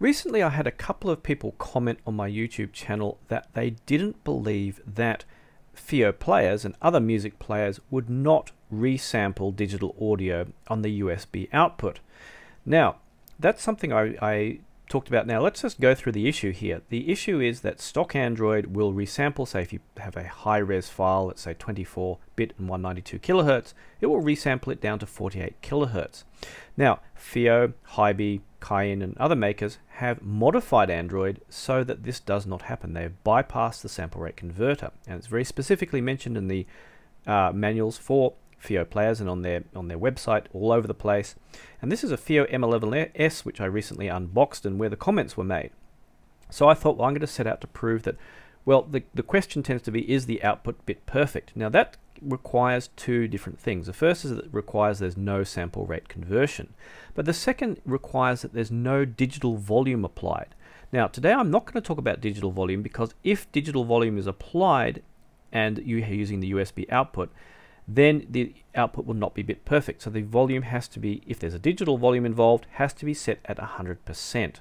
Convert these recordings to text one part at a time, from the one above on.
Recently, I had a couple of people comment on my YouTube channel that they didn't believe that FiiO players and other music players would not resample digital audio on the USB output. Now, that's something I, I talked about now. Let's just go through the issue here. The issue is that stock Android will resample, say if you have a high res file, let's say 24 bit and 192 kilohertz, it will resample it down to 48 kilohertz. Now, FiiO, HiBy, Cayin and other makers have modified Android so that this does not happen. They've bypassed the sample rate converter and it's very specifically mentioned in the uh, manuals for FiiO players and on their on their website all over the place. And this is a FiiO M11S which I recently unboxed and where the comments were made. So I thought, well, I'm going to set out to prove that, well, the, the question tends to be, is the output bit perfect? Now that requires two different things. The first is that it requires there's no sample rate conversion. But the second requires that there's no digital volume applied. Now today I'm not going to talk about digital volume because if digital volume is applied and you're using the USB output, then the output will not be bit perfect. So the volume has to be, if there's a digital volume involved, has to be set at 100%.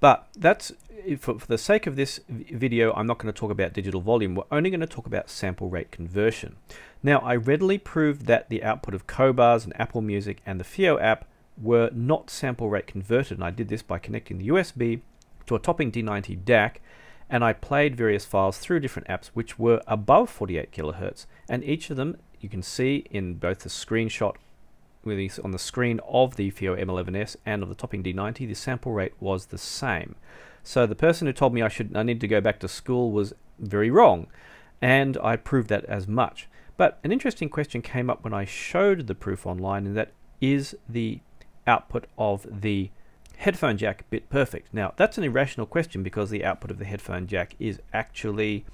But that's, for, for the sake of this video, I'm not going to talk about digital volume. We're only going to talk about sample rate conversion. Now, I readily proved that the output of Qobuz and Apple Music and the FiiO app were not sample rate converted. And I did this by connecting the USB to a topping D90 DAC and I played various files through different apps which were above 48 kilohertz and each of them you can see in both the screenshot on the screen of the FiiO M11S and of the topping D90 the sample rate was the same so the person who told me I should I need to go back to school was very wrong and I proved that as much but an interesting question came up when I showed the proof online and that is the output of the headphone jack bit perfect? Now, that's an irrational question because the output of the headphone jack is actually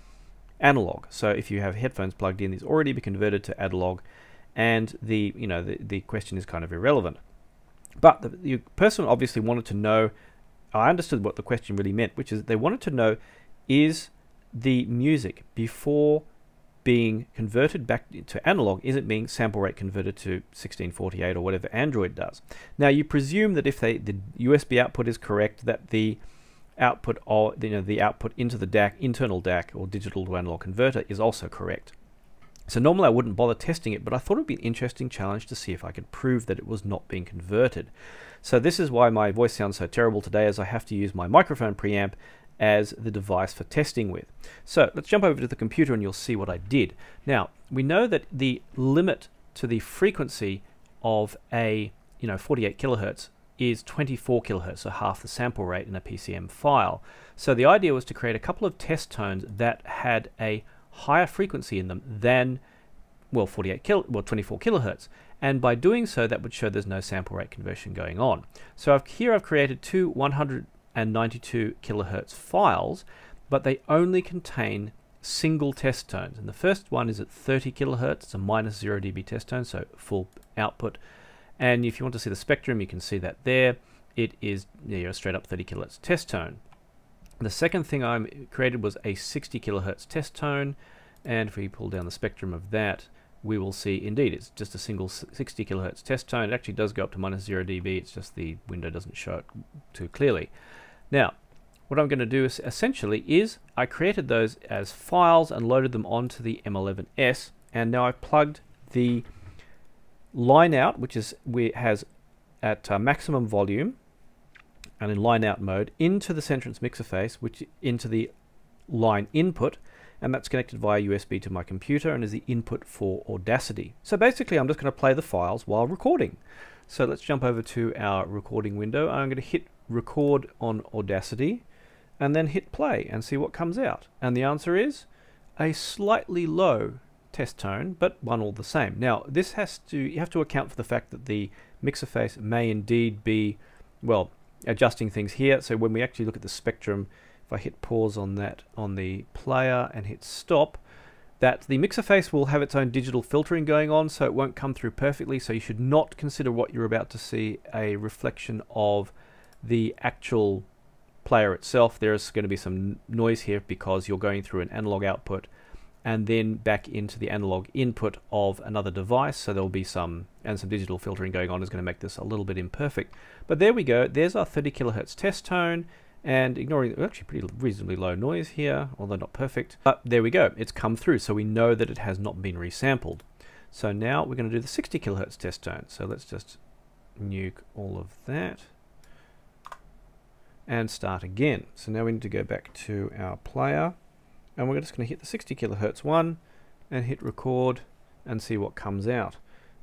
analog. So if you have headphones plugged in, it's already been converted to analog, and the you know the, the question is kind of irrelevant. But the, the person obviously wanted to know. I understood what the question really meant, which is they wanted to know is the music before being converted back to analog isn't being sample rate converted to 1648 or whatever Android does. Now you presume that if they, the USB output is correct, that the output or you know the output into the DAC, internal DAC or digital to analog converter is also correct. So normally I wouldn't bother testing it, but I thought it would be an interesting challenge to see if I could prove that it was not being converted. So this is why my voice sounds so terrible today as I have to use my microphone preamp as the device for testing with. So let's jump over to the computer and you'll see what I did. Now, we know that the limit to the frequency of a you know 48 kilohertz is 24 kilohertz, so half the sample rate in a PCM file. So the idea was to create a couple of test tones that had a higher frequency in them than well 48 kilo, well 24 kilohertz and by doing so that would show there's no sample rate conversion going on. So I've, here I've created two 192 kilohertz files, but they only contain single test tones. And the first one is at 30 kilohertz, it's a minus 0 dB test tone, so full output. And if you want to see the spectrum, you can see that there. It is you know, straight up 30 kilohertz test tone. The second thing I created was a 60 kilohertz test tone, and if we pull down the spectrum of that, we will see indeed it's just a single 60 kilohertz test tone. It actually does go up to minus 0 dB, it's just the window doesn't show it too clearly. Now, what I'm going to do is essentially is I created those as files and loaded them onto the M11S and now I've plugged the line out which is we has at uh, maximum volume and in line out mode into the CEntrance MixerFace which into the line input and that's connected via USB to my computer and is the input for Audacity. So basically I'm just going to play the files while recording. So let's jump over to our recording window. I'm going to hit record on Audacity and then hit play and see what comes out. And the answer is a slightly low test tone, but one all the same. Now, this has to, you have to account for the fact that the mixer face may indeed be, well, adjusting things here. So when we actually look at the spectrum, if I hit pause on that on the player and hit stop, that the MixerFace will have its own digital filtering going on, so it won't come through perfectly. So you should not consider what you're about to see a reflection of the actual player itself. There's going to be some noise here because you're going through an analog output and then back into the analog input of another device. So there'll be some, and some digital filtering going on is going to make this a little bit imperfect. But there we go. There's our 30 kilohertz test tone and ignoring actually pretty reasonably low noise here, although not perfect. But there we go. It's come through. So we know that it has not been resampled. So now we're going to do the 60 kilohertz test tone. So let's just nuke all of that and start again. So now we need to go back to our player and we're just going to hit the 60 kilohertz one and hit record and see what comes out.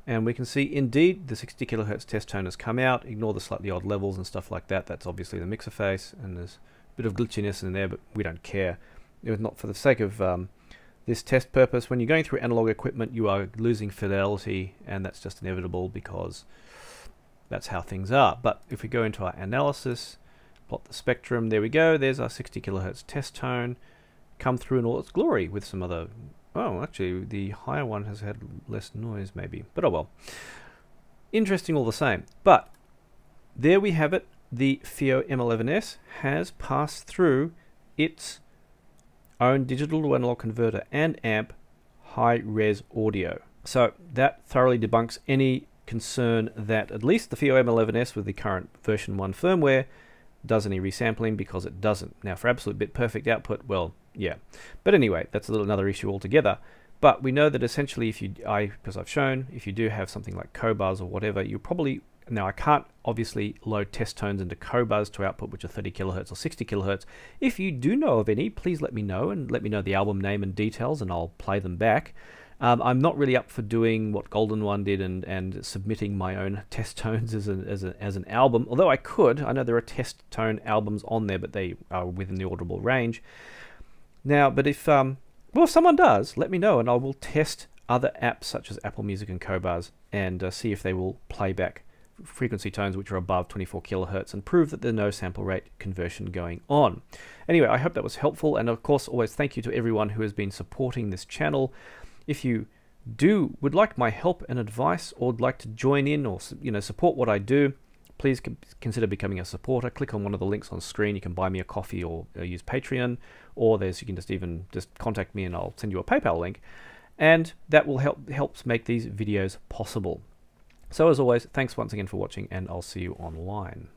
And we can see indeed the 60 kilohertz test tone has come out. Ignore the slightly odd levels and stuff like that. That's obviously the MixerFace and there's a bit of glitchiness in there, but we don't care. It was not for the sake of um, this test purpose. When you're going through analog equipment, you are losing fidelity, and that's just inevitable because that's how things are. But if we go into our analysis, plot the spectrum, there we go. There's our 60 kilohertz test tone come through in all its glory with some other... Oh, actually, the higher one has had less noise, maybe. But oh well. Interesting all the same. But there we have it. The FiiO M11S has passed through its own digital to analog converter and amp high res audio. So that thoroughly debunks any concern that at least the FiiO M11S with the current version 1 firmware does any resampling because it doesn't. Now for absolute bit perfect output, well, yeah. But anyway, that's a little another issue altogether. But we know that essentially if you, I, because I've shown, if you do have something like Qobuz or whatever, you probably now I can't obviously load test tones into Qobuz to output which are 30 kilohertz or 60 kilohertz. If you do know of any, please let me know and let me know the album name and details and I'll play them back. Um, I'm not really up for doing what Golden One did and, and submitting my own test tones as, a, as, a, as an album, although I could. I know there are test tone albums on there, but they are within the audible range. Now, but if, um, well, if someone does, let me know and I will test other apps such as Apple Music and Qobuz and uh, see if they will play back frequency tones which are above 24 kilohertz and prove that there's no sample rate conversion going on. Anyway, I hope that was helpful and of course always thank you to everyone who has been supporting this channel. If you do would like my help and advice or would like to join in or you know support what I do, please consider becoming a supporter. Click on one of the links on screen. You can buy me a coffee or, or use Patreon, or there's you can just even just contact me and I'll send you a PayPal link, and that will help helps make these videos possible. So as always, thanks once again for watching and I'll see you online.